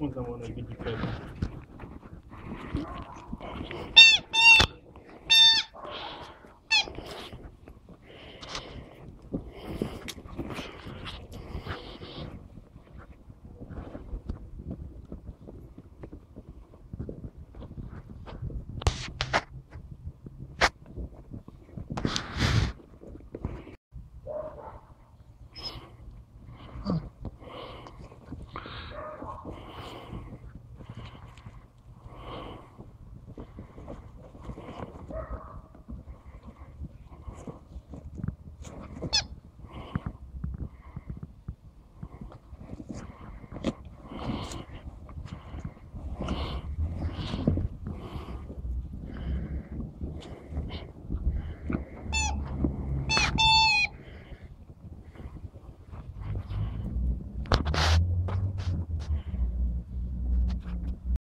О, он вона.